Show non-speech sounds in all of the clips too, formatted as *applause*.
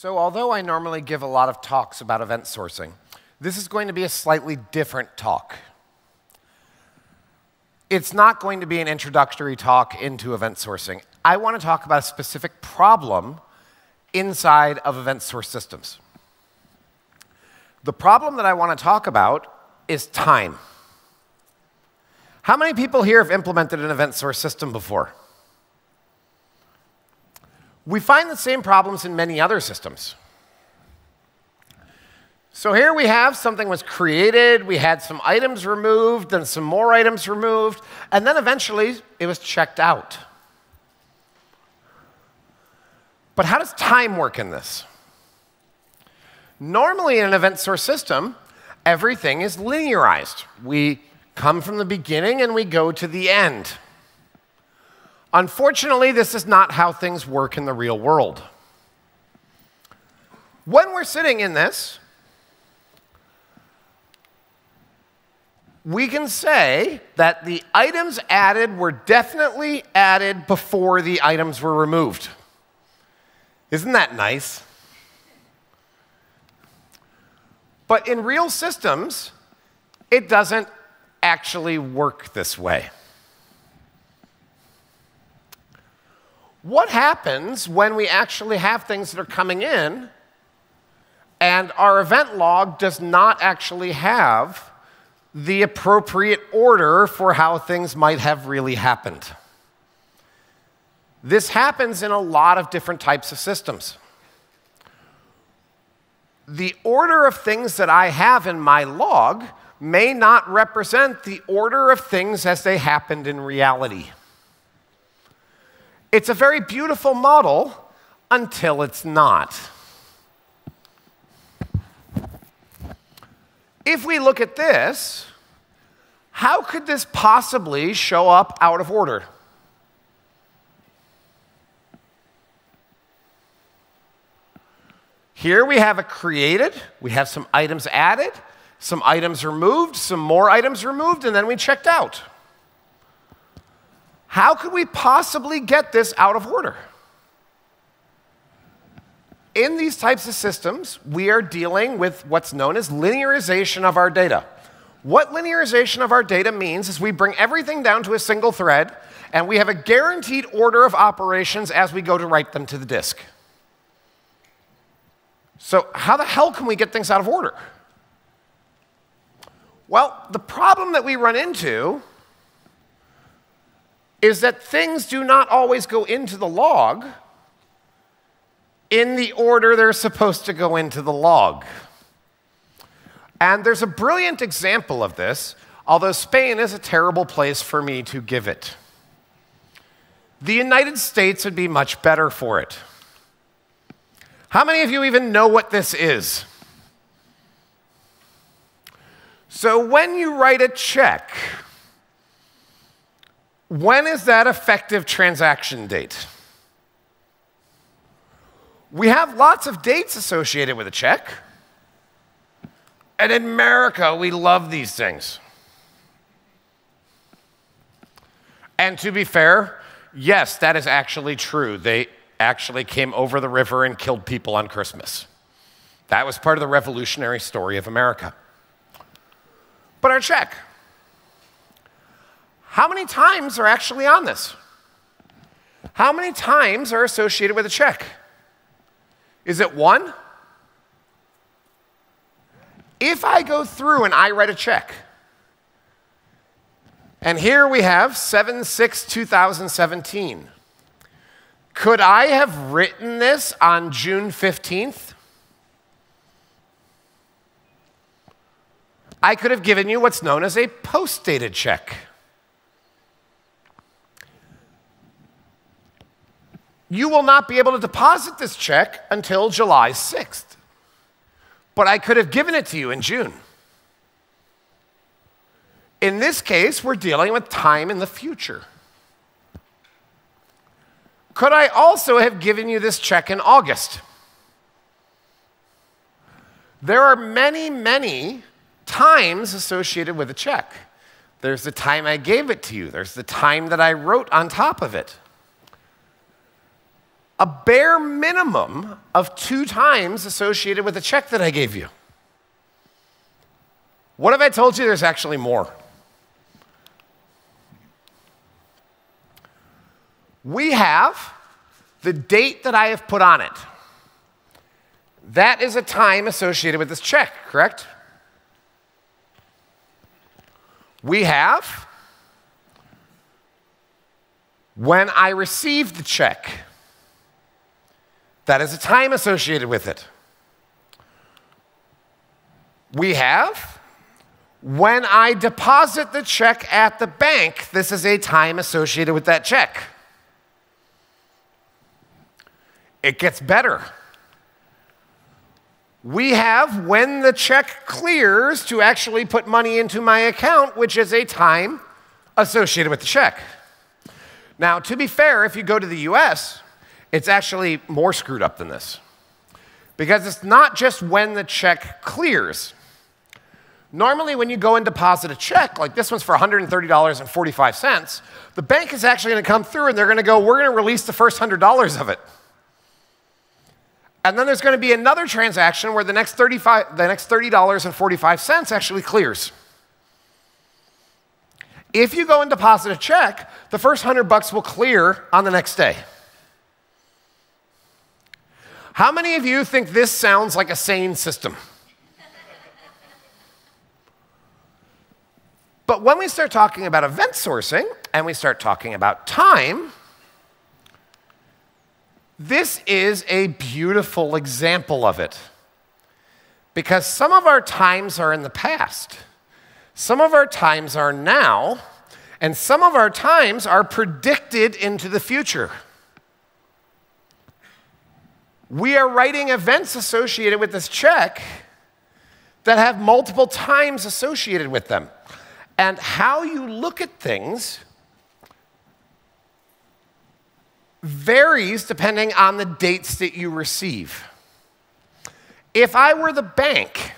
So, although I normally give a lot of talks about event sourcing, this is going to be a slightly different talk. It's not going to be an introductory talk into event sourcing. I want to talk about a specific problem inside of event source systems. The problem that I want to talk about is time. How many people here have implemented an event source system before? We find the same problems in many other systems. So here we have something was created, we had some items removed, then some more items removed, and then eventually it was checked out. But how does time work in this? Normally in an event source system, everything is linearized. We come from the beginning and we go to the end. Unfortunately, this is not how things work in the real world. When we're sitting in this, we can say that the items added were definitely added before the items were removed. Isn't that nice? But in real systems, it doesn't actually work this way. What happens when we actually have things that are coming in and our event log does not actually have the appropriate order for how things might have really happened? This happens in a lot of different types of systems. The order of things that I have in my log may not represent the order of things as they happened in reality. It's a very beautiful model until it's not. If we look at this, how could this possibly show up out of order? Here we have a created, we have some items added, some items removed, some more items removed, and then we checked out. How could we possibly get this out of order? In these types of systems, we are dealing with what's known as linearization of our data. What linearization of our data means is we bring everything down to a single thread, and we have a guaranteed order of operations as we go to write them to the disk. So, how the hell can we get things out of order? Well, the problem that we run into is that things do not always go into the log in the order they're supposed to go into the log. And there's a brilliant example of this, although Spain is a terrible place for me to give it. The United States would be much better for it. How many of you even know what this is? So, when you write a check, when is that effective transaction date? We have lots of dates associated with a check. And in America, we love these things. And to be fair, yes, that is actually true. They actually came over the river and killed people on Christmas. That was part of the revolutionary story of America. But our check, how many times are actually on this? How many times are associated with a check? Is it one? If I go through and I write a check, and here we have 7 6 2017. Could I have written this on June 15th? I could have given you what's known as a post dated check. You will not be able to deposit this check until July 6th. But I could have given it to you in June. In this case, we're dealing with time in the future. Could I also have given you this check in August? There are many, many times associated with a check. There's the time I gave it to you, there's the time that I wrote on top of it. A bare minimum of two times associated with the check that I gave you. What if I told you there's actually more? We have the date that I have put on it. That is a time associated with this check, correct? We have when I received the check. That is a time associated with it. We have when I deposit the check at the bank, this is a time associated with that check. It gets better. We have when the check clears to actually put money into my account, which is a time associated with the check. Now, to be fair, if you go to the US, it's actually more screwed up than this. Because it's not just when the check clears. Normally, when you go and deposit a check, like this one's for $130.45, the bank is actually going to come through and they're going to go, We're going to release the first $100 of it. And then there's going to be another transaction where the next, 35, the next $30.45 actually clears. If you go and deposit a check, the first 100 bucks will clear on the next day. How many of you think this sounds like a sane system? but when we start talking about event sourcing and we start talking about time, this is a beautiful example of it. Because some of our times are in the past, some of our times are now, and some of our times are predicted into the future. We are writing events associated with this check that have multiple times associated with them. And how you look at things varies depending on the dates that you receive. If I were the bank,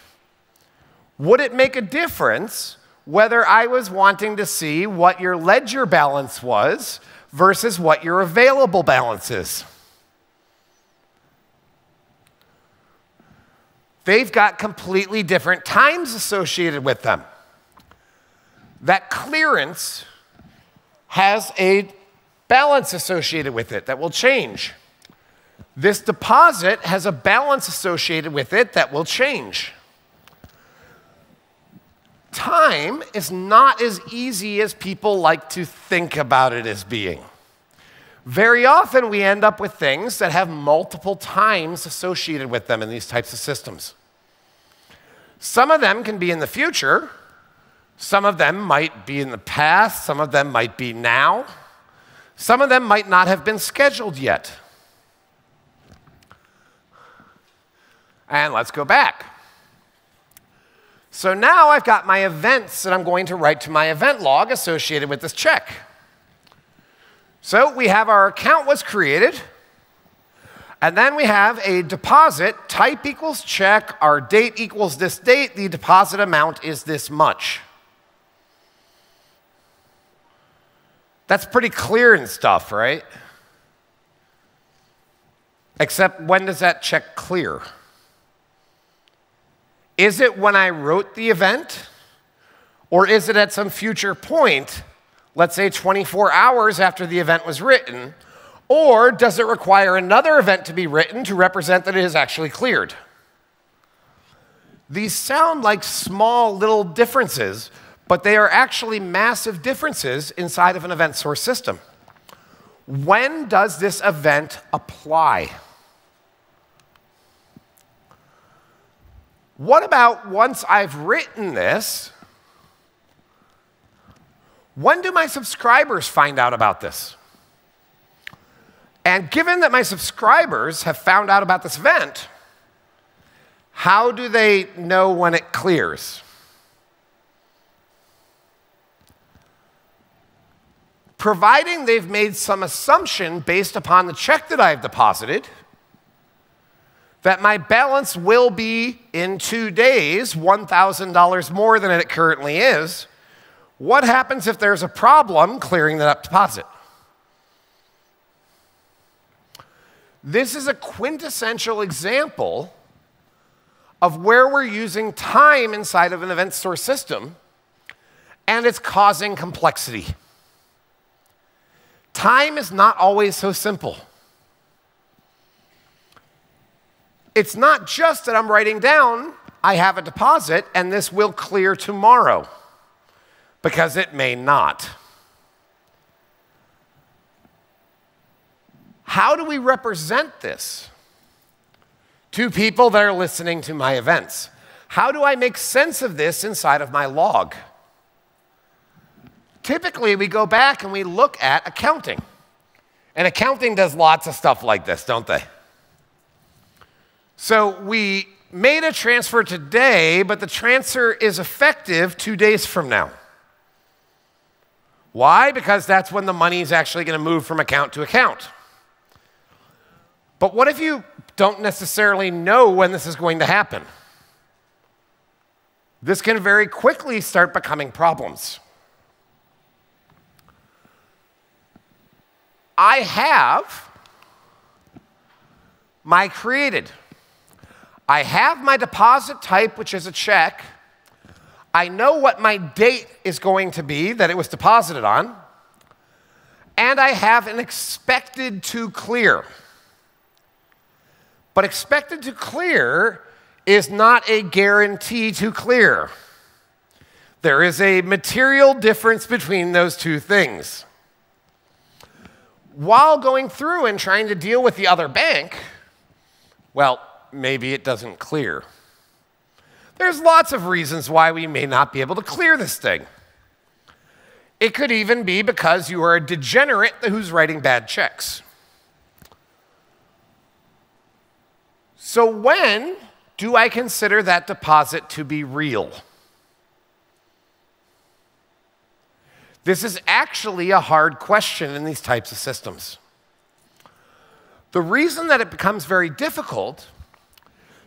would it make a difference whether I was wanting to see what your ledger balance was versus what your available balance is? They've got completely different times associated with them. That clearance has a balance associated with it that will change. This deposit has a balance associated with it that will change. Time is not as easy as people like to think about it as being. Very often, we end up with things that have multiple times associated with them in these types of systems. Some of them can be in the future, some of them might be in the past, some of them might be now. Some of them might not have been scheduled yet. And let's go back. So now I've got my events that I'm going to write to my event log associated with this check. So we have our account was created, and then we have a deposit, type equals check, our date equals this date, the deposit amount is this much. That's pretty clear and stuff, right? Except when does that check clear? Is it when I wrote the event? Or is it at some future point, let's say 24 hours after the event was written? Or does it require another event to be written to represent that it is actually cleared? These sound like small little differences, but they are actually massive differences inside of an event source system. When does this event apply? What about once I've written this? When do my subscribers find out about this? And given that my subscribers have found out about this event, how do they know when it clears? providing they've made some assumption based upon the check that I've deposited that my balance will be in two days $1,000 more than it currently is, what happens if there's a problem clearing that deposit? This is a quintessential example of where we're using time inside of an event source system and it's causing complexity. Time is not always so simple. It's not just that I'm writing down, I have a deposit and this will clear tomorrow, because it may not. How do we represent this to people that are listening to my events? How do I make sense of this inside of my log? Typically, we go back and we look at accounting. And accounting does lots of stuff like this, don't they? So we made a transfer today, but the transfer is effective two days from now. Why? Because that's when the money is actually going to move from account to account. But what if you don't necessarily know when this is going to happen? This can very quickly start becoming problems. I have my created. I have my deposit type, which is a check. I know what my date is going to be that it was deposited on. And I have an expected to clear. But expected to clear is not a guarantee to clear. There is a material difference between those two things while going through and trying to deal with the other bank, well, maybe it doesn't clear. There's lots of reasons why we may not be able to clear this thing. It could even be because you are a degenerate who's writing bad checks. So, when do I consider that deposit to be real? This is actually a hard question in these types of systems. The reason that it becomes very difficult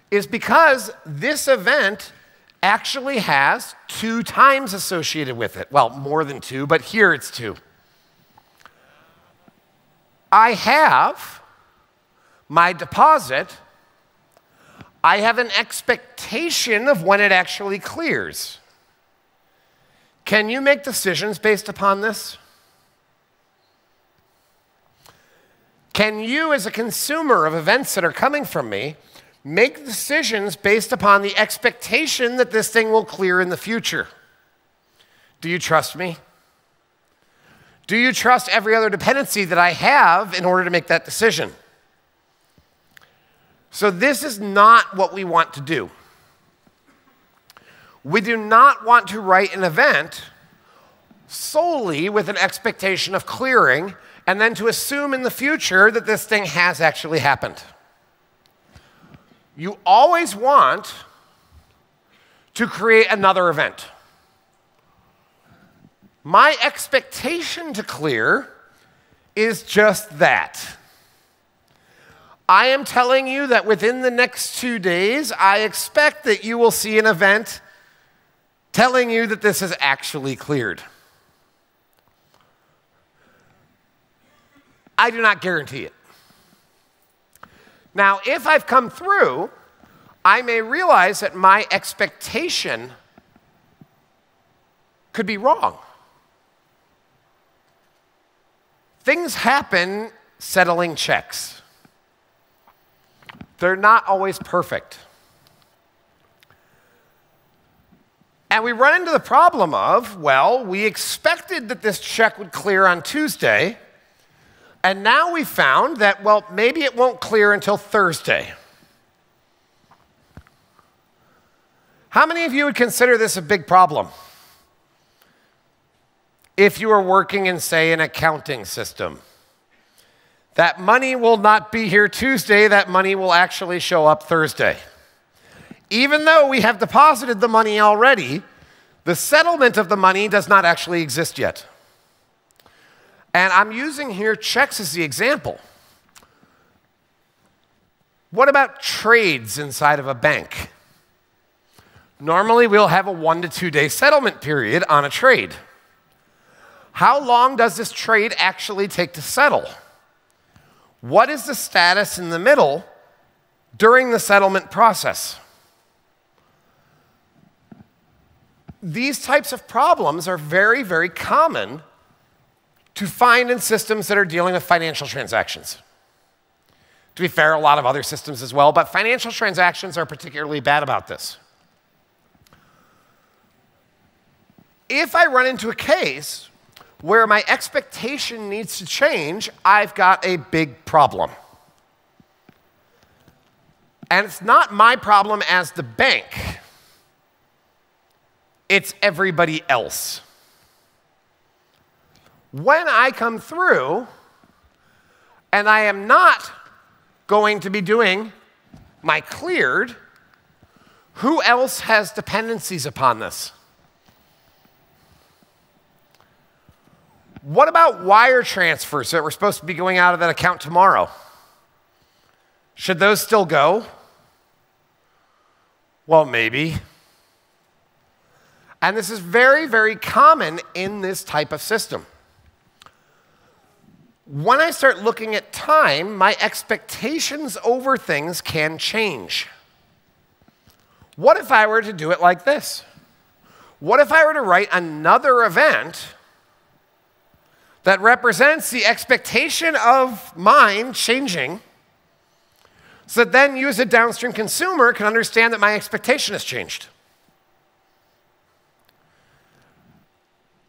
is because this event actually has two times associated with it. Well, more than two, but here it's two. I have my deposit, I have an expectation of when it actually clears. Can you make decisions based upon this? Can you, as a consumer of events that are coming from me, make decisions based upon the expectation that this thing will clear in the future? Do you trust me? Do you trust every other dependency that I have in order to make that decision? So, this is not what we want to do. We do not want to write an event solely with an expectation of clearing and then to assume in the future that this thing has actually happened. You always want to create another event. My expectation to clear is just that. I am telling you that within the next two days, I expect that you will see an event telling you that this is actually cleared. I do not guarantee it. Now, if I've come through, I may realize that my expectation could be wrong. Things happen settling checks. They're not always perfect. And we run into the problem of, well, we expected that this check would clear on Tuesday, and now we found that, well, maybe it won't clear until Thursday. How many of you would consider this a big problem? If you are working in, say, an accounting system, that money will not be here Tuesday, that money will actually show up Thursday even though we have deposited the money already, the settlement of the money does not actually exist yet. And I'm using here checks as the example. What about trades inside of a bank? Normally, we'll have a one to two day settlement period on a trade. How long does this trade actually take to settle? What is the status in the middle during the settlement process? These types of problems are very, very common to find in systems that are dealing with financial transactions. To be fair, a lot of other systems as well, but financial transactions are particularly bad about this. If I run into a case where my expectation needs to change, I've got a big problem. And it's not my problem as the bank, it's everybody else. When I come through and I am not going to be doing my cleared, who else has dependencies upon this? What about wire transfers that were supposed to be going out of that account tomorrow? Should those still go? Well, maybe. And this is very, very common in this type of system. When I start looking at time, my expectations over things can change. What if I were to do it like this? What if I were to write another event that represents the expectation of mine changing so that then you as a downstream consumer can understand that my expectation has changed?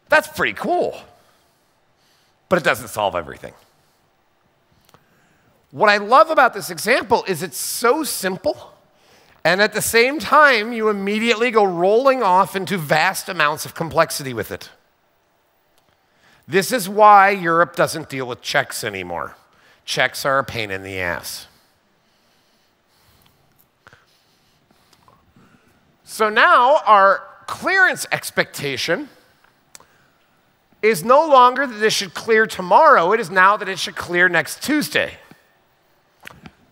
That's pretty cool but it doesn't solve everything. What I love about this example is it's so simple, and at the same time, you immediately go rolling off into vast amounts of complexity with it. This is why Europe doesn't deal with checks anymore. Checks are a pain in the ass. So now our clearance expectation is no longer that this should clear tomorrow, it is now that it should clear next Tuesday.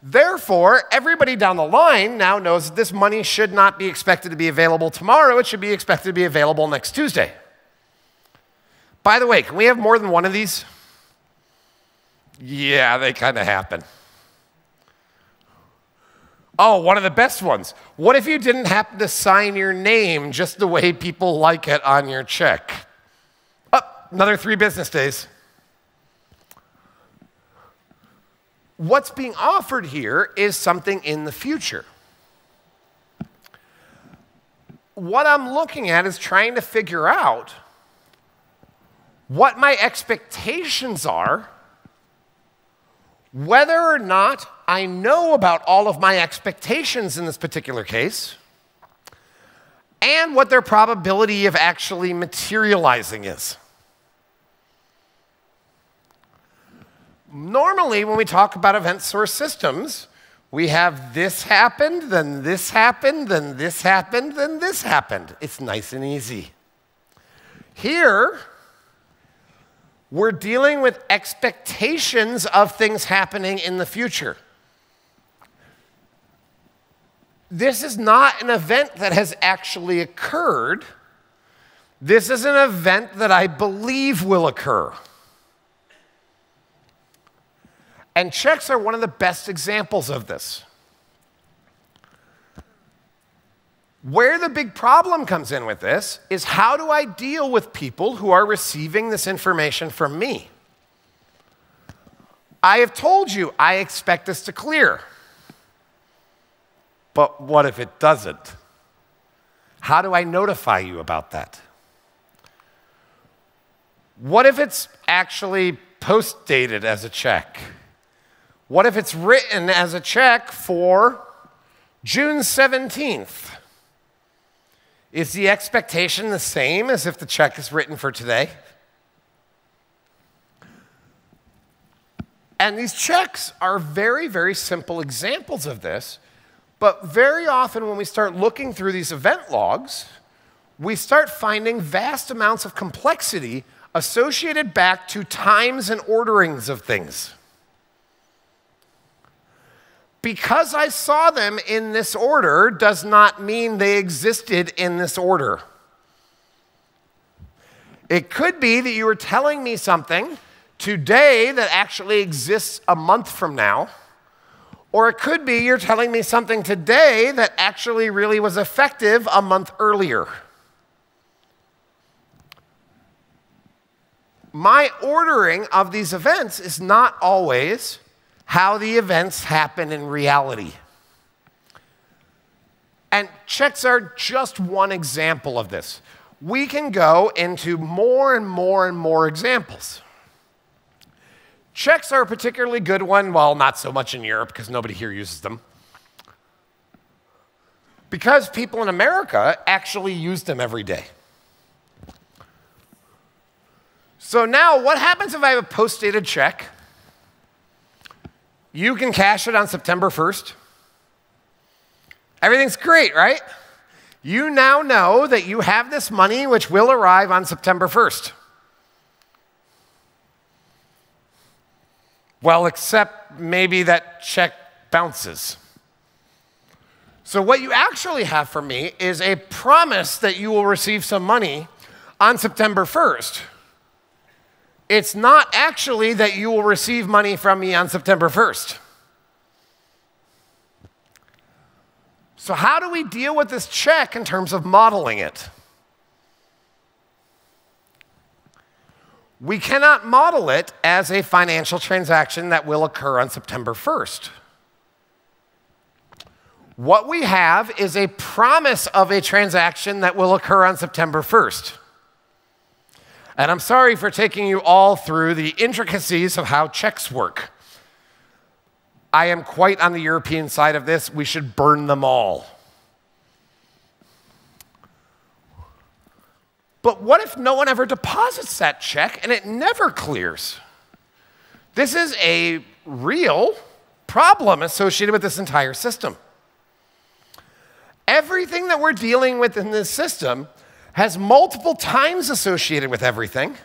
Therefore, everybody down the line now knows that this money should not be expected to be available tomorrow, it should be expected to be available next Tuesday. By the way, can we have more than one of these? Yeah, they kind of happen. Oh, one of the best ones. What if you didn't happen to sign your name just the way people like it on your check? Another three business days. What's being offered here is something in the future. What I'm looking at is trying to figure out what my expectations are, whether or not I know about all of my expectations in this particular case, and what their probability of actually materializing is. normally, when we talk about event source systems, we have this happened, then this happened, then this happened, then this happened. It's nice and easy. Here, we're dealing with expectations of things happening in the future. This is not an event that has actually occurred. This is an event that I believe will occur. And checks are one of the best examples of this. Where the big problem comes in with this is how do I deal with people who are receiving this information from me? I have told you I expect this to clear. But what if it doesn't? How do I notify you about that? What if it's actually post dated as a check? What if it's written as a check for June 17th? Is the expectation the same as if the check is written for today? And these checks are very, very simple examples of this. But very often, when we start looking through these event logs, we start finding vast amounts of complexity associated back to times and orderings of things because I saw them in this order does not mean they existed in this order. It could be that you were telling me something today that actually exists a month from now. Or it could be you're telling me something today that actually really was effective a month earlier. My ordering of these events is not always how the events happen in reality. And checks are just one example of this. We can go into more and more and more examples. Checks are a particularly good one, well, not so much in Europe because nobody here uses them. Because people in America actually use them every day. So now, what happens if I have a post dated check? You can cash it on September 1st. Everything's great, right? You now know that you have this money which will arrive on September 1st. Well, except maybe that check bounces. So, what you actually have for me is a promise that you will receive some money on September 1st. It's not actually that you will receive money from me on September 1st. So, how do we deal with this check in terms of modeling it? We cannot model it as a financial transaction that will occur on September 1st. What we have is a promise of a transaction that will occur on September 1st. And I'm sorry for taking you all through the intricacies of how checks work. I am quite on the European side of this. We should burn them all. But what if no one ever deposits that check and it never clears? This is a real problem associated with this entire system. Everything that we're dealing with in this system has multiple times associated with everything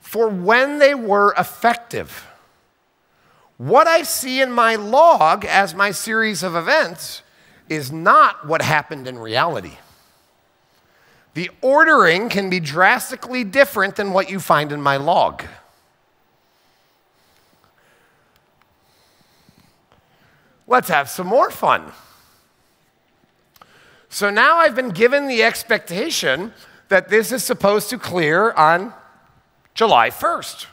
for when they were effective. What I see in my log as my series of events is not what happened in reality. The ordering can be drastically different than what you find in my log. Let's have some more fun. So now I've been given the expectation that this is supposed to clear on July 1st.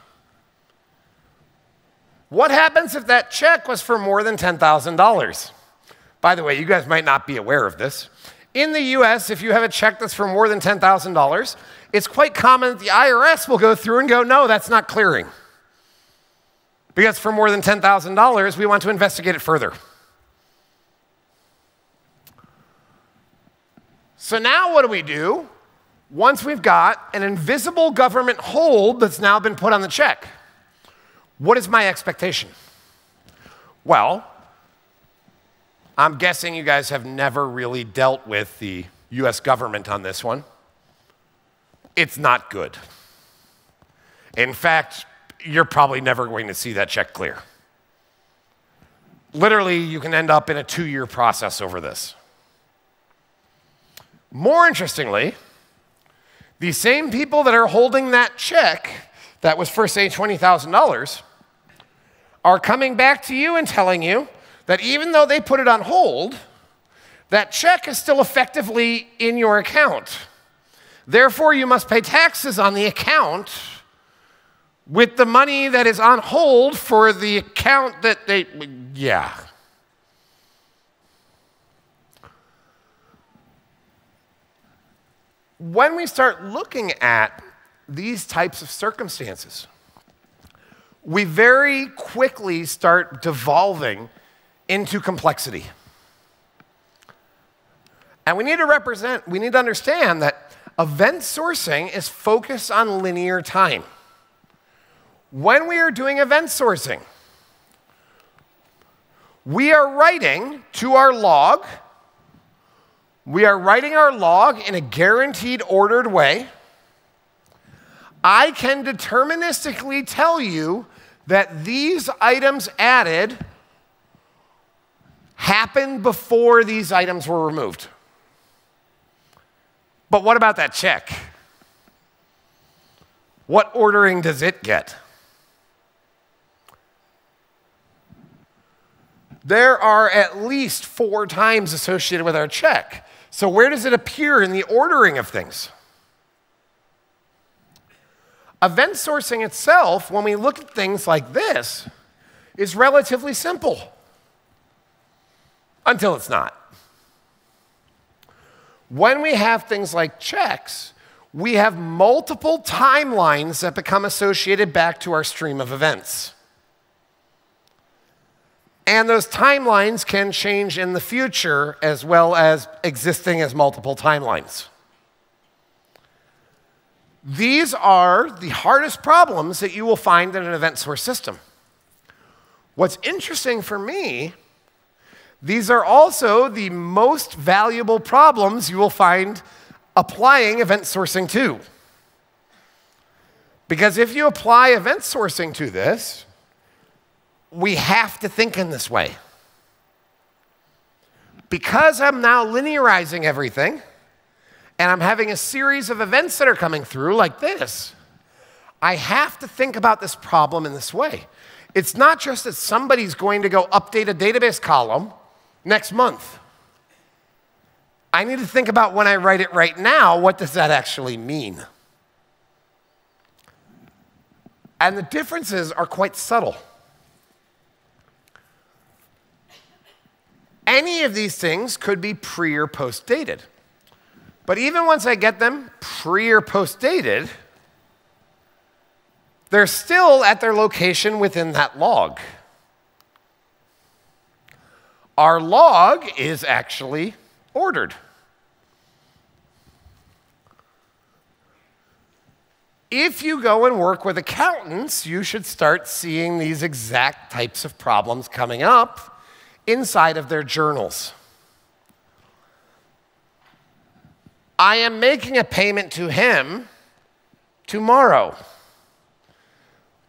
What happens if that check was for more than $10,000? By the way, you guys might not be aware of this. In the US, if you have a check that's for more than $10,000, it's quite common that the IRS will go through and go, no, that's not clearing. Because for more than $10,000, we want to investigate it further. So now what do we do once we've got an invisible government hold that's now been put on the check? What is my expectation? Well, I'm guessing you guys have never really dealt with the US government on this one. It's not good. In fact, you're probably never going to see that check clear. Literally, you can end up in a two year process over this. More interestingly, the same people that are holding that check that was for, say, $20,000 are coming back to you and telling you that even though they put it on hold, that check is still effectively in your account. Therefore, you must pay taxes on the account with the money that is on hold for the account that they, yeah. When we start looking at these types of circumstances, we very quickly start devolving into complexity. And we need to represent, we need to understand that event sourcing is focused on linear time. When we are doing event sourcing, we are writing to our log, we are writing our log in a guaranteed ordered way. I can deterministically tell you that these items added happened before these items were removed. But what about that check? what ordering does it get? There are at least four times associated with our check. So, where does it appear in the ordering of things? Event sourcing itself, when we look at things like this, is relatively simple until it's not. When we have things like checks, we have multiple timelines that become associated back to our stream of events. And those timelines can change in the future as well as existing as multiple timelines. These are the hardest problems that you will find in an event source system. What's interesting for me, these are also the most valuable problems you will find applying event sourcing to. Because if you apply event sourcing to this, we have to think in this way. Because I'm now linearizing everything, and I'm having a series of events that are coming through like this, I have to think about this problem in this way. It's not just that somebody's going to go update a database column next month. I need to think about when I write it right now, what does that actually mean? And the differences are quite subtle. Any of these things could be pre or post dated. But even once I get them pre or post dated, they're still at their location within that log. Our log is actually ordered. If you go and work with accountants, you should start seeing these exact types of problems coming up inside of their journals. I am making a payment to him tomorrow,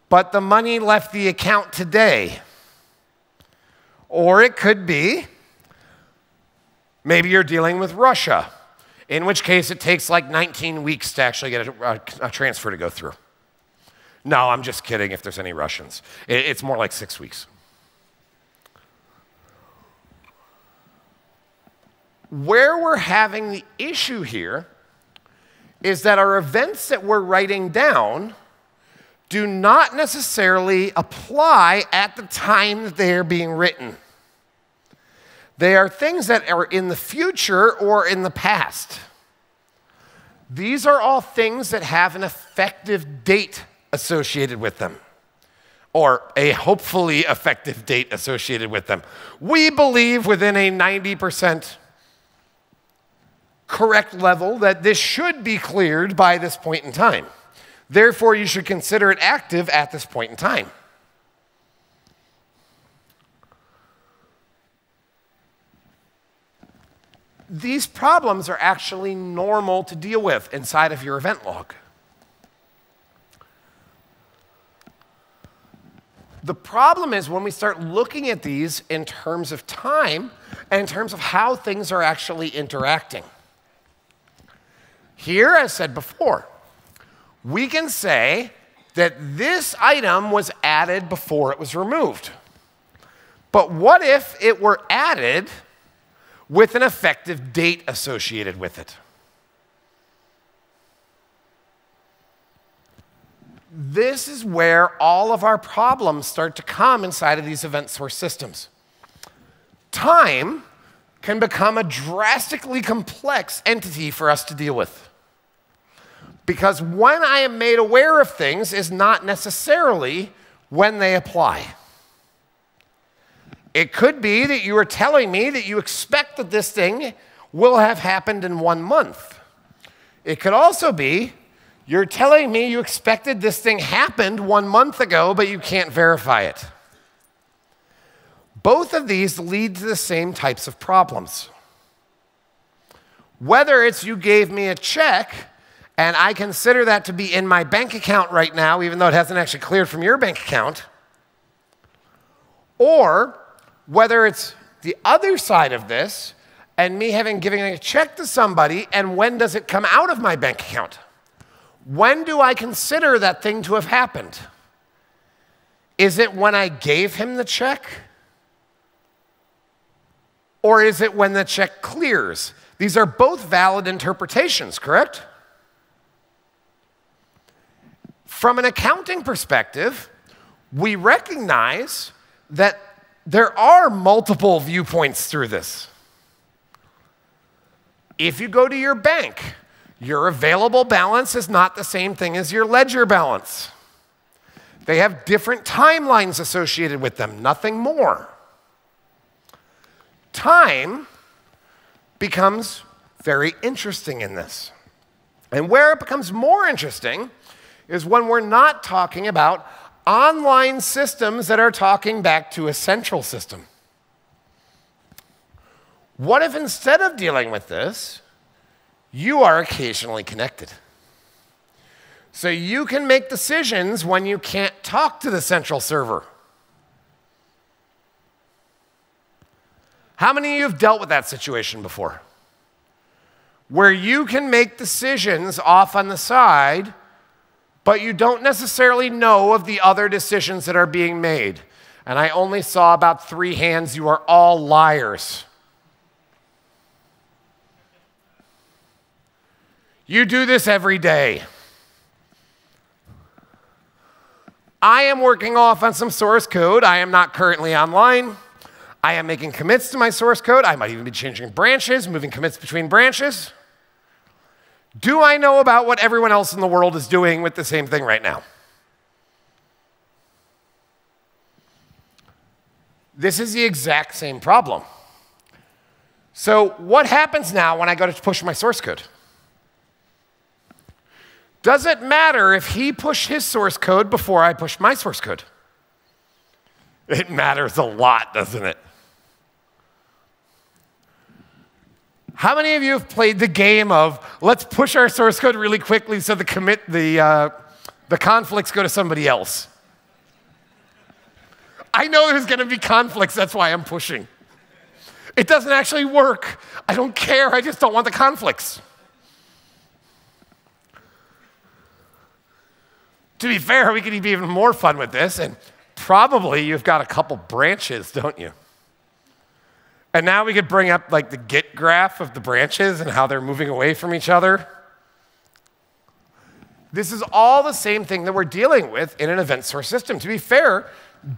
but the money left the account today. Or it could be maybe you're dealing with Russia, in which case it takes like 19 weeks to actually get a, a, a transfer to go through. No, I'm just kidding if there's any Russians. It, it's more like six weeks. Where we're having the issue here is that our events that we're writing down do not necessarily apply at the time that they are being written. They are things that are in the future or in the past. These are all things that have an effective date associated with them, or a hopefully effective date associated with them. We believe within a 90% correct level that this should be cleared by this point in time. Therefore, you should consider it active at this point in time. These problems are actually normal to deal with inside of your event log. The problem is when we start looking at these in terms of time and in terms of how things are actually interacting. Here, as said before, we can say that this item was added before it was removed. But what if it were added with an effective date associated with it? This is where all of our problems start to come inside of these event source systems. Time can become a drastically complex entity for us to deal with. Because when I am made aware of things is not necessarily when they apply. It could be that you are telling me that you expect that this thing will have happened in one month. It could also be you're telling me you expected this thing happened one month ago, but you can't verify it. Both of these lead to the same types of problems. Whether it's you gave me a check and I consider that to be in my bank account right now, even though it hasn't actually cleared from your bank account. Or whether it's the other side of this and me having given a check to somebody, and when does it come out of my bank account? When do I consider that thing to have happened? Is it when I gave him the check? Or is it when the check clears? These are both valid interpretations, correct? From an accounting perspective, we recognize that there are multiple viewpoints through this. If you go to your bank, your available balance is not the same thing as your ledger balance. They have different timelines associated with them, nothing more. Time becomes very interesting in this. And where it becomes more interesting is when we're not talking about online systems that are talking back to a central system. What if instead of dealing with this, you are occasionally connected? So you can make decisions when you can't talk to the central server. How many of you have dealt with that situation before? Where you can make decisions off on the side, but you don't necessarily know of the other decisions that are being made. And I only saw about three hands. You are all liars. You do this every day. I am working off on some source code. I am not currently online. I am making commits to my source code. I might even be changing branches, moving commits between branches. Do I know about what everyone else in the world is doing with the same thing right now? This is the exact same problem. So, what happens now when I go to push my source code? Does it matter if he pushed his source code before I pushed my source code? It matters a lot, doesn't it? How many of you have played the game of let's push our source code really quickly so the commit the uh, the conflicts go to somebody else? I know there's going to be conflicts. That's why I'm pushing. It doesn't actually work. I don't care. I just don't want the conflicts. To be fair, we could be even more fun with this, and probably you've got a couple branches, don't you? And now we could bring up like the git graph of the branches and how they're moving away from each other. This is all the same thing that we're dealing with in an event source system. To be fair,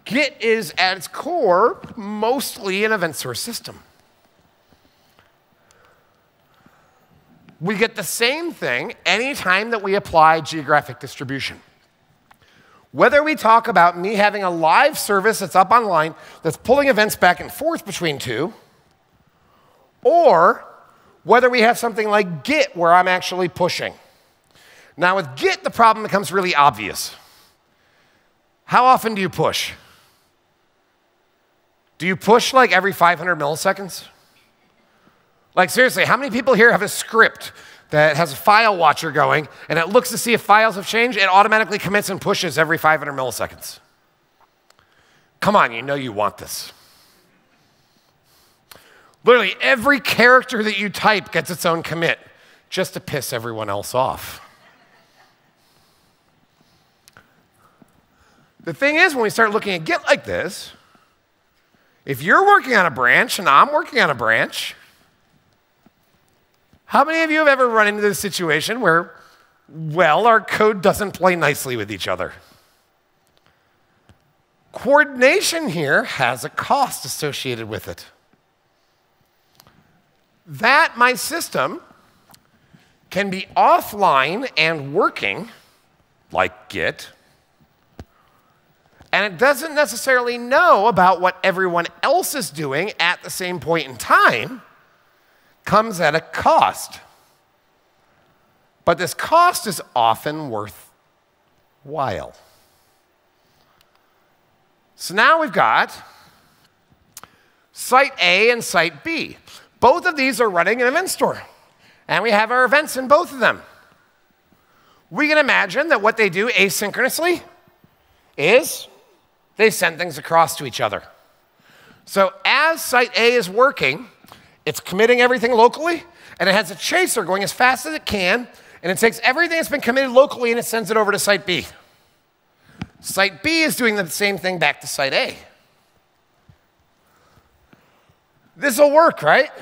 Git is at its core mostly an event source system. We get the same thing anytime that we apply geographic distribution. Whether we talk about me having a live service that's up online that's pulling events back and forth between two, or whether we have something like Git where I'm actually pushing. Now, with Git, the problem becomes really obvious. How often do you push? Do you push like every 500 milliseconds? Like, seriously, how many people here have a script that has a file watcher going, and it looks to see if files have changed, it automatically commits and pushes every 500 milliseconds. Come on, you know you want this. Literally, every character that you type gets its own commit just to piss everyone else off. The thing is, when we start looking at Git like this, if you're working on a branch and I'm working on a branch, how many of you have ever run into this situation where, well, our code doesn't play nicely with each other? Coordination here has a cost associated with it. That, my system, can be offline and working, like Git, and it doesn't necessarily know about what everyone else is doing at the same point in time comes at a cost. But this cost is often worthwhile. So now we've got site A and site B. Both of these are running an event store, and we have our events in both of them. We can imagine that what they do asynchronously is they send things across to each other. So as site A is working, it's committing everything locally, and it has a chaser going as fast as it can and it takes everything that's been committed locally and it sends it over to site B. Site B is doing the same thing back to site A. This will work, right?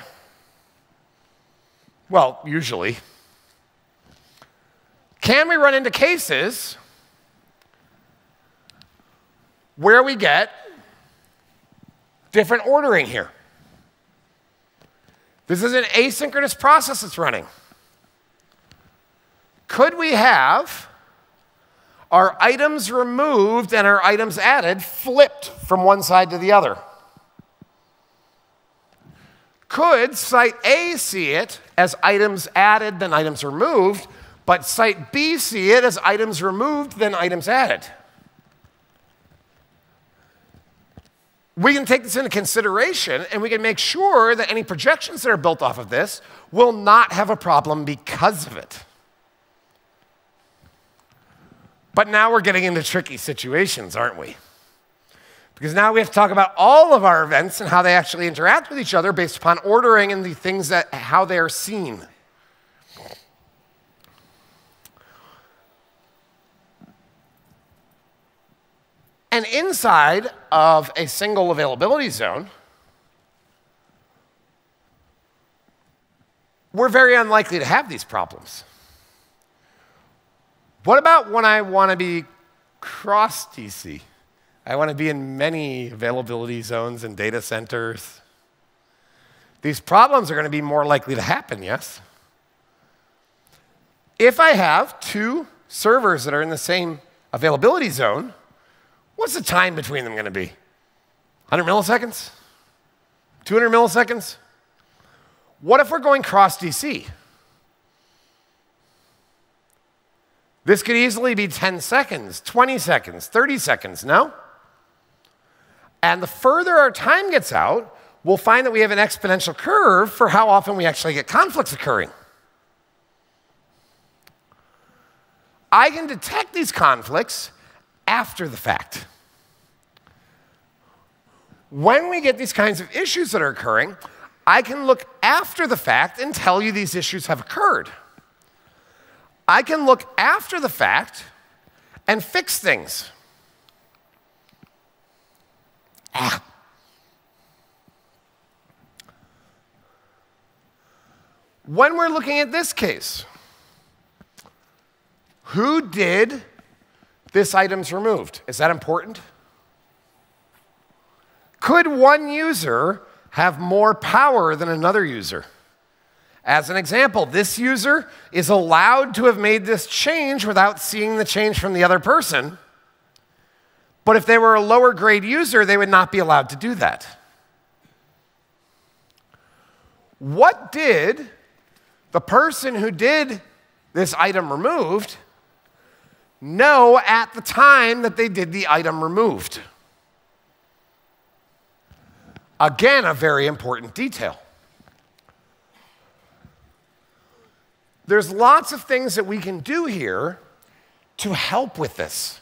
Well, usually. Can we run into cases where we get different ordering here? This is an asynchronous process that's running. Could we have our items removed and our items added flipped from one side to the other? Could site A see it as items added, then items removed, but site B see it as items removed, then items added? We can take this into consideration and we can make sure that any projections that are built off of this will not have a problem because of it. But now we're getting into tricky situations, aren't we? Because now we have to talk about all of our events and how they actually interact with each other based upon ordering and the things that how they are seen. And inside of a single availability zone, we're very unlikely to have these problems. What about when I want to be cross DC? I want to be in many availability zones and data centers. These problems are going to be more likely to happen, yes? If I have two servers that are in the same availability zone, what's the time between them going to be? 100 milliseconds? 200 milliseconds? What if we're going cross DC? This could easily be 10 seconds, 20 seconds, 30 seconds, no? And the further our time gets out, we'll find that we have an exponential curve for how often we actually get conflicts occurring. I can detect these conflicts after the fact. When we get these kinds of issues that are occurring, I can look after the fact and tell you these issues have occurred. I can look after the fact and fix things. Ah. When we're looking at this case, who did this item's removed? Is that important? Could one user have more power than another user? As an example, this user is allowed to have made this change without seeing the change from the other person. But if they were a lower grade user, they would not be allowed to do that. What did the person who did this item removed know at the time that they did the item removed? Again, a very important detail. There's lots of things that we can do here to help with this.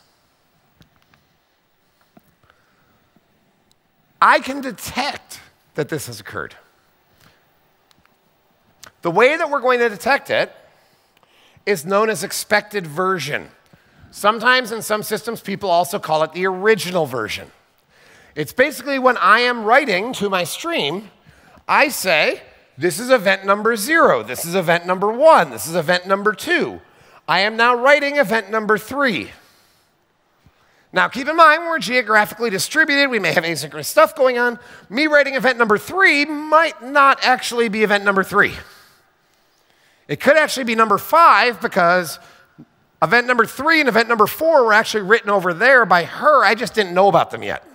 I can detect that this has occurred. The way that we're going to detect it is known as expected version. Sometimes in some systems, people also call it the original version. It's basically when I am writing to my stream, I say, this is event number zero. This is event number one. This is event number two. I am now writing event number three. Now, keep in mind, we're geographically distributed. We may have asynchronous stuff going on. Me writing event number three might not actually be event number three. It could actually be number five because event number three and event number four were actually written over there by her. I just didn't know about them yet.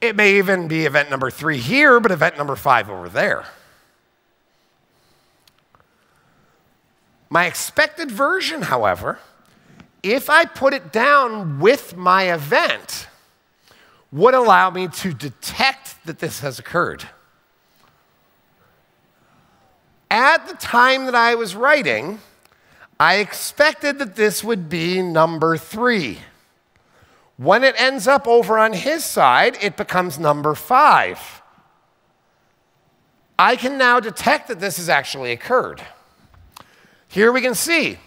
It may even be event number three here, but event number five over there. My expected version, however, if I put it down with my event, would allow me to detect that this has occurred. At the time that I was writing, I expected that this would be number three. When it ends up over on his side, it becomes number five. I can now detect that this has actually occurred. Here we can see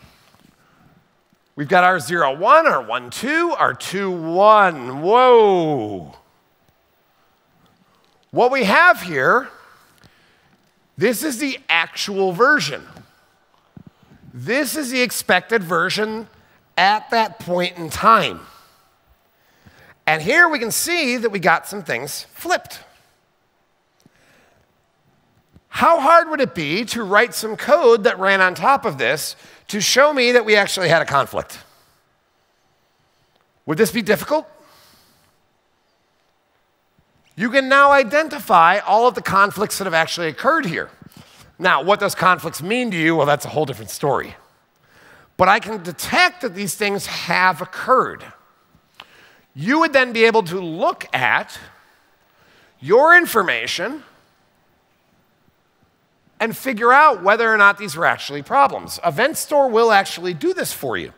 we've got our 0, 1, our 1, 2, our 2, 1. Whoa. What we have here, this is the actual version. This is the expected version at that point in time. And here we can see that we got some things flipped. How hard would it be to write some code that ran on top of this to show me that we actually had a conflict? Would this be difficult? You can now identify all of the conflicts that have actually occurred here. Now, what those conflicts mean to you, well, that's a whole different story. But I can detect that these things have occurred. You would then be able to look at your information and figure out whether or not these are actually problems. Event Store will actually do this for you.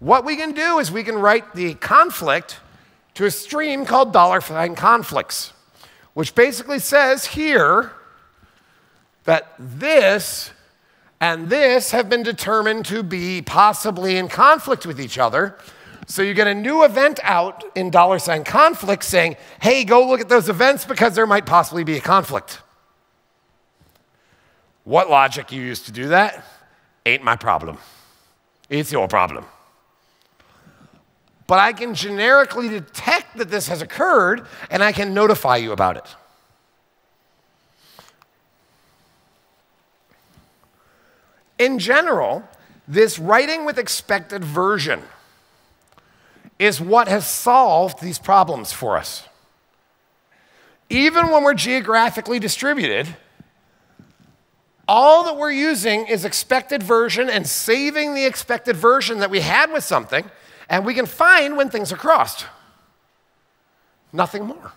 What we can do is we can write the conflict to a stream called dollar sign conflicts, which basically says here that this and this have been determined to be possibly in conflict with each other. So you get a new event out in dollar sign conflict saying, hey, go look at those events because there might possibly be a conflict. What logic you use to do that ain't my problem. It's your problem. But I can generically detect that this has occurred and I can notify you about it. In general, this writing with expected version is what has solved these problems for us. Even when we're geographically distributed, all that we're using is expected version and saving the expected version that we had with something, and we can find when things are crossed. Nothing more.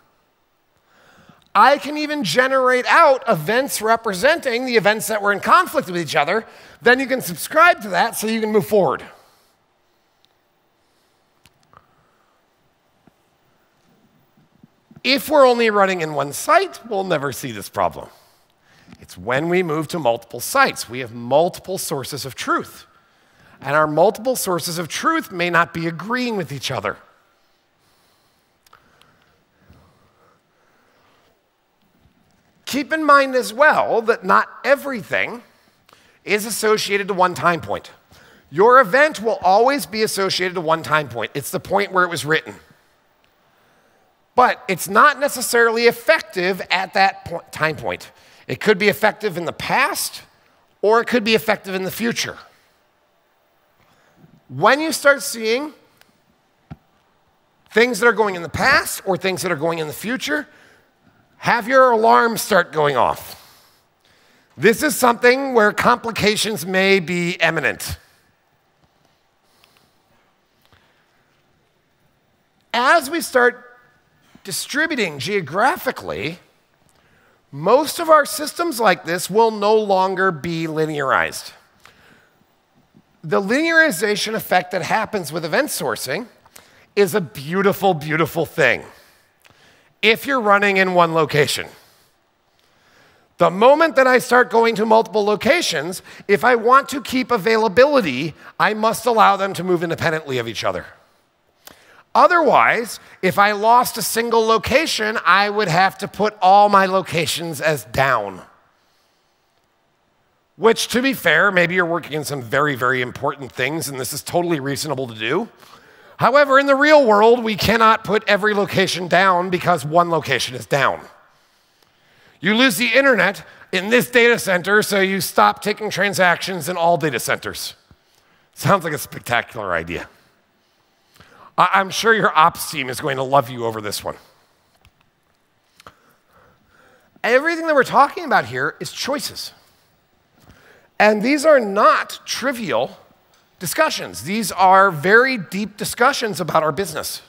I can even generate out events representing the events that were in conflict with each other. Then you can subscribe to that so you can move forward. If we're only running in one site, we'll never see this problem. It's when we move to multiple sites. We have multiple sources of truth. And our multiple sources of truth may not be agreeing with each other. Keep in mind as well that not everything is associated to one time point. Your event will always be associated to one time point. It's the point where it was written. But it's not necessarily effective at that point, time point. It could be effective in the past, or it could be effective in the future. When you start seeing things that are going in the past or things that are going in the future, have your alarms start going off. This is something where complications may be imminent. As we start distributing geographically, most of our systems like this will no longer be linearized. The linearization effect that happens with event sourcing is a beautiful, beautiful thing if you're running in one location. The moment that I start going to multiple locations, if I want to keep availability, I must allow them to move independently of each other. Otherwise, if I lost a single location, I would have to put all my locations as down. Which, to be fair, maybe you're working in some very, very important things, and this is totally reasonable to do. However, in the real world, we cannot put every location down because one location is down. You lose the internet in this data center, so you stop taking transactions in all data centers. Sounds like a spectacular idea. I'm sure your ops team is going to love you over this one. Everything that we're talking about here is choices. And these are not trivial discussions, these are very deep discussions about our business.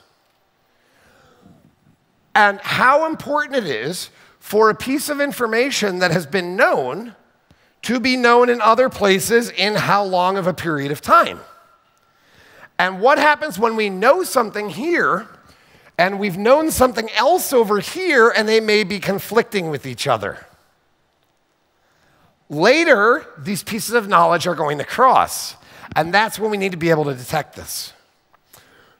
And how important it is for a piece of information that has been known to be known in other places in how long of a period of time. And what happens when we know something here and we've known something else over here and they may be conflicting with each other? Later, these pieces of knowledge are going to cross, and that's when we need to be able to detect this.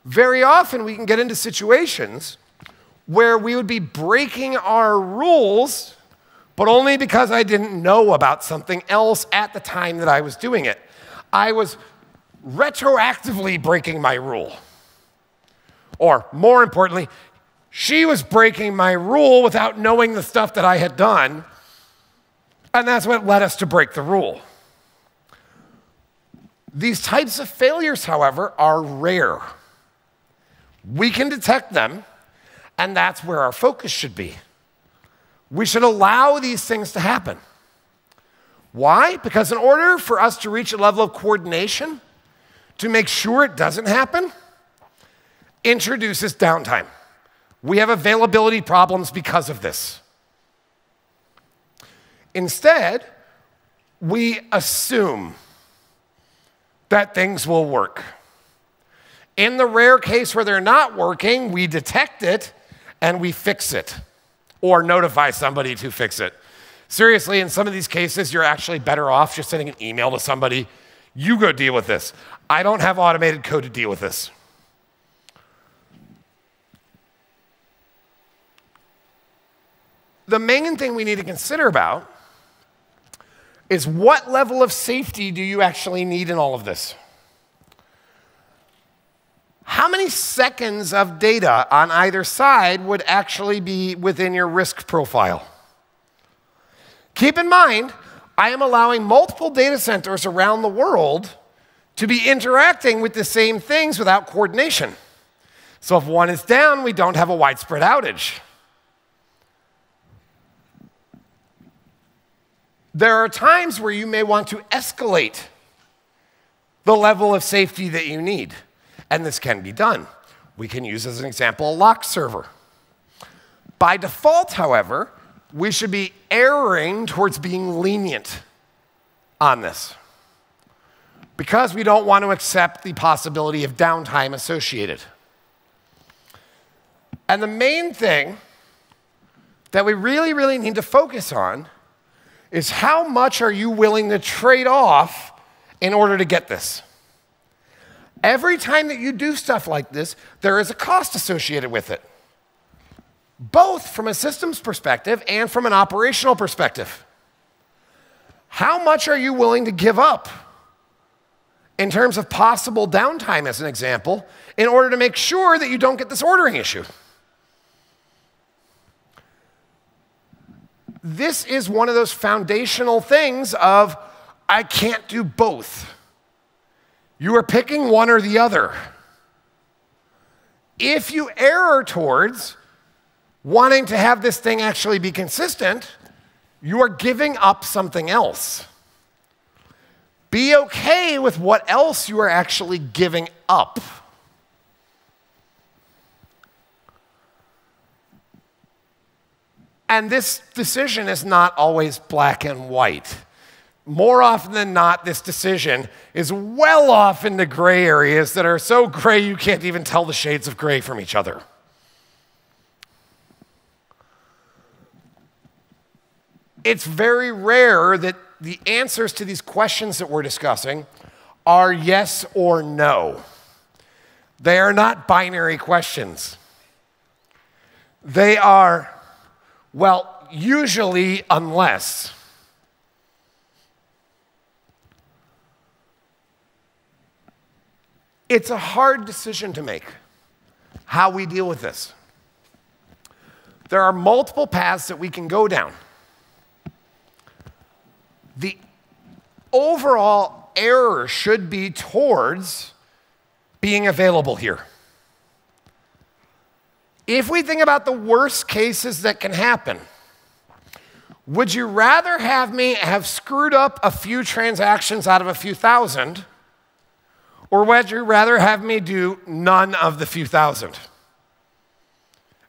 Very often, we can get into situations where we would be breaking our rules, but only because I didn't know about something else at the time that I was doing it. I was retroactively breaking my rule. Or more importantly, she was breaking my rule without knowing the stuff that I had done, and that's what led us to break the rule. These types of failures, however, are rare. We can detect them, and that's where our focus should be. We should allow these things to happen. Why? Because in order for us to reach a level of coordination to make sure it doesn't happen, introduces downtime. We have availability problems because of this. Instead, we assume that things will work. In the rare case where they're not working, we detect it and we fix it or notify somebody to fix it. Seriously, in some of these cases, you're actually better off just sending an email to somebody. You go deal with this. I don't have automated code to deal with this. The main thing we need to consider about is what level of safety do you actually need in all of this? How many seconds of data on either side would actually be within your risk profile? Keep in mind, I am allowing multiple data centers around the world to be interacting with the same things without coordination. So if one is down, we don't have a widespread outage. There are times where you may want to escalate the level of safety that you need, and this can be done. We can use as an example a lock server. By default, however, we should be erring towards being lenient on this because we don't want to accept the possibility of downtime associated. And the main thing that we really, really need to focus on is how much are you willing to trade off in order to get this? Every time that you do stuff like this, there is a cost associated with it, both from a systems perspective and from an operational perspective. How much are you willing to give up in terms of possible downtime, as an example, in order to make sure that you don't get this ordering issue? this is one of those foundational things of I can't do both. You are picking one or the other. If you err towards wanting to have this thing actually be consistent, you are giving up something else. Be okay with what else you are actually giving up. And this decision is not always black and white. More often than not, this decision is well off into gray areas that are so gray you can't even tell the shades of gray from each other. It's very rare that the answers to these questions that we're discussing are yes or no. They are not binary questions. They are well, usually, unless. It's a hard decision to make how we deal with this. There are multiple paths that we can go down. The overall error should be towards being available here. If we think about the worst cases that can happen, would you rather have me have screwed up a few transactions out of a few thousand, or would you rather have me do none of the few thousand?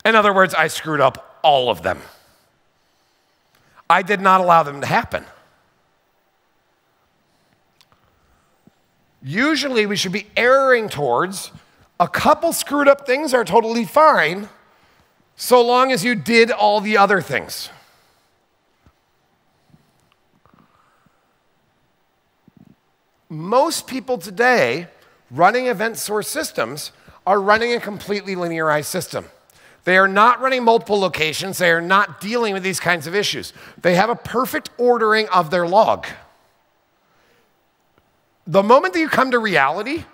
In other words, I screwed up all of them. I did not allow them to happen. Usually, we should be erring towards a couple screwed up things are totally fine so long as you did all the other things. most people today running event source systems are running a completely linearized system. They are not running multiple locations. They are not dealing with these kinds of issues. They have a perfect ordering of their log. The moment that you come to reality,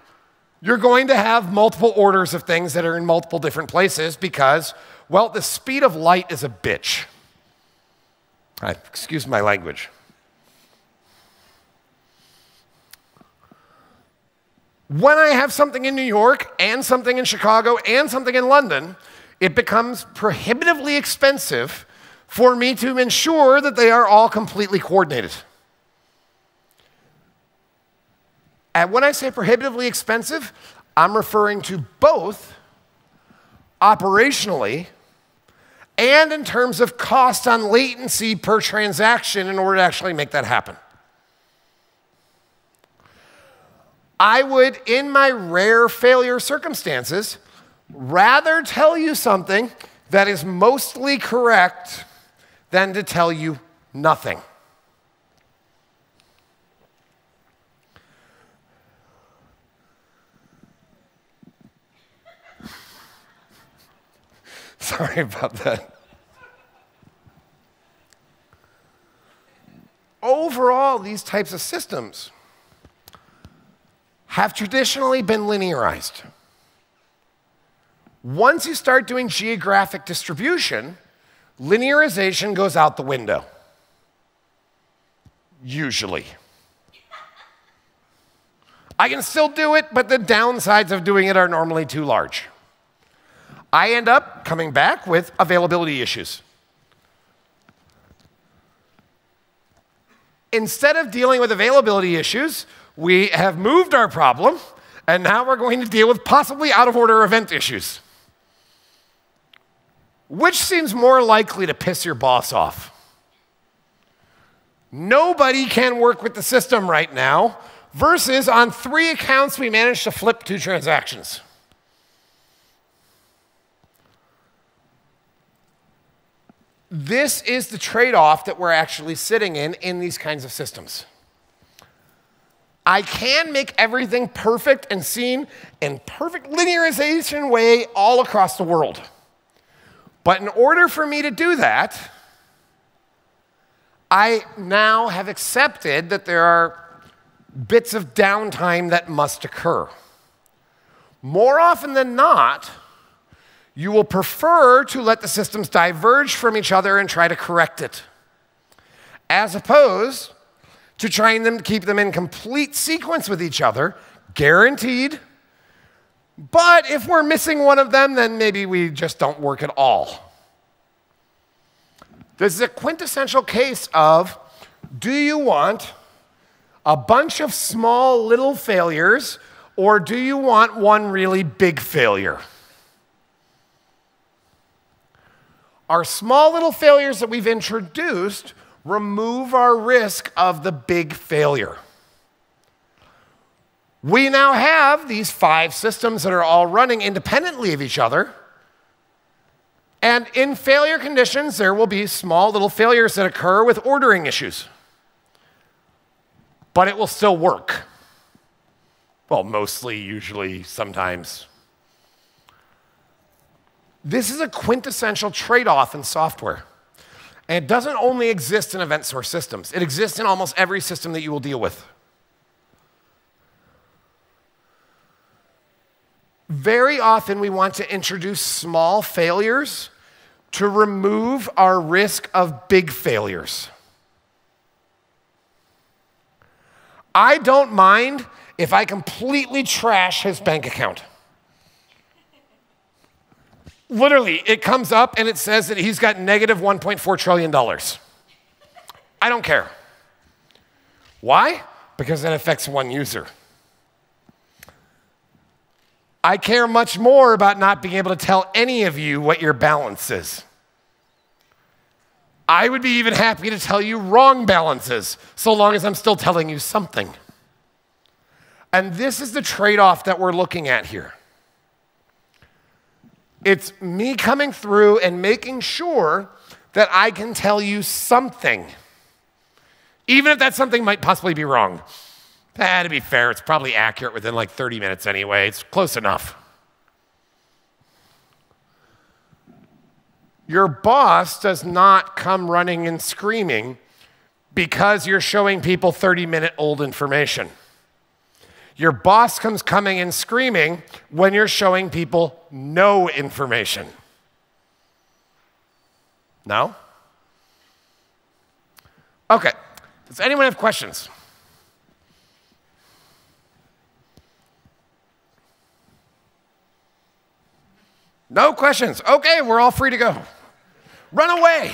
you're going to have multiple orders of things that are in multiple different places because, well, the speed of light is a bitch. excuse my language. When I have something in New York and something in Chicago and something in London, it becomes prohibitively expensive for me to ensure that they are all completely coordinated. And when I say prohibitively expensive, I'm referring to both operationally and in terms of cost on latency per transaction in order to actually make that happen. I would, in my rare failure circumstances, rather tell you something that is mostly correct than to tell you nothing. *laughs* Sorry about that. Overall, these types of systems have traditionally been linearized. Once you start doing geographic distribution, linearization goes out the window. Usually. I can still do it, but the downsides of doing it are normally too large. I end up coming back with availability issues. Instead of dealing with availability issues, we have moved our problem, and now we're going to deal with possibly out of order event issues. Which seems more likely to piss your boss off? Nobody can work with the system right now, versus on three accounts, we managed to flip two transactions. This is the trade off that we're actually sitting in in these kinds of systems. I can make everything perfect and seen in perfect linearization way all across the world. But in order for me to do that, I now have accepted that there are bits of downtime that must occur. More often than not, you will prefer to let the systems diverge from each other and try to correct it, as opposed to trying them to keep them in complete sequence with each other, guaranteed. But if we're missing one of them, then maybe we just don't work at all. This is a quintessential case of do you want a bunch of small little failures or do you want one really big failure? Our small little failures that we've introduced remove our risk of the big failure. We now have these five systems that are all running independently of each other. And in failure conditions, there will be small little failures that occur with ordering issues. But it will still work. Well, mostly, usually, sometimes. This is a quintessential trade off in software. And it doesn't only exist in event source systems, it exists in almost every system that you will deal with. Very often, we want to introduce small failures to remove our risk of big failures. I don't mind if I completely trash his bank account. Literally, it comes up and it says that he's got negative $1.4 trillion. I don't care. Why? Because it affects one user. I care much more about not being able to tell any of you what your balance is. I would be even happy to tell you wrong balances, so long as I'm still telling you something. And this is the trade off that we're looking at here. It's me coming through and making sure that I can tell you something, even if that something might possibly be wrong. Eh, to be fair, it's probably accurate within like 30 minutes anyway. It's close enough. Your boss does not come running and screaming because you're showing people 30 minute old information. Your boss comes coming and screaming when you're showing people no information. No? Okay. Does anyone have questions? No questions. Okay, we're all free to go. Run away.